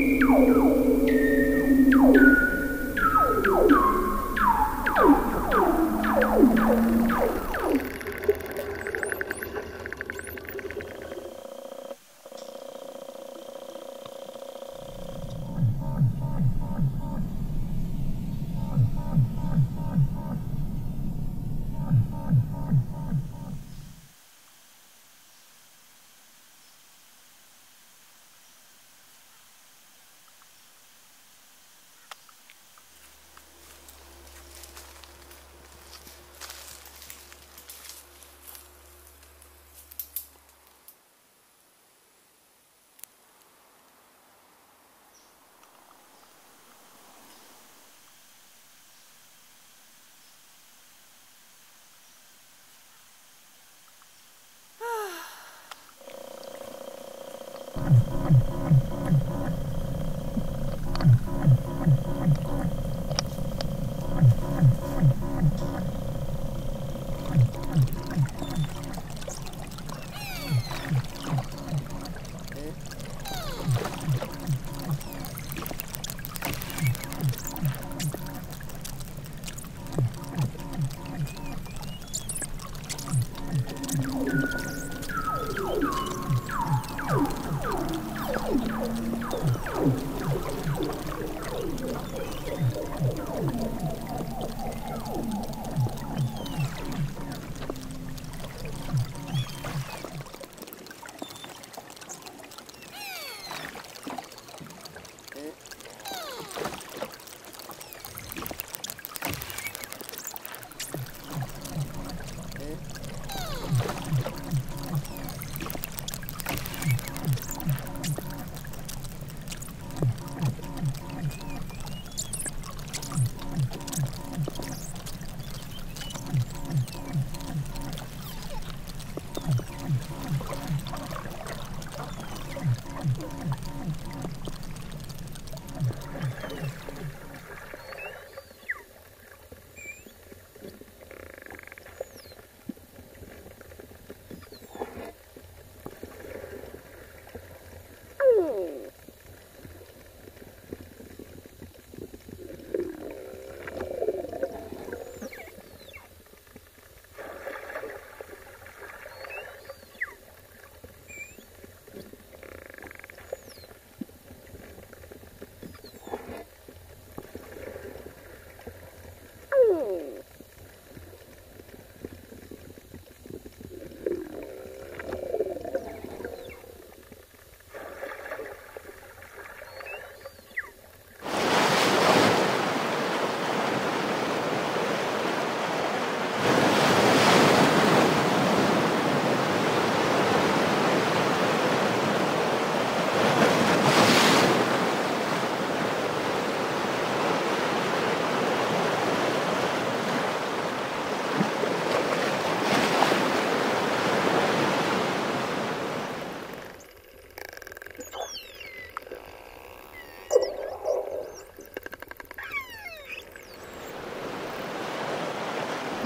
Thank you.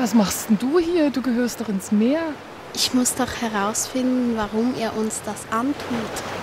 Was machst denn du hier? Du gehörst doch ins Meer. Ich muss doch herausfinden, warum ihr uns das antut.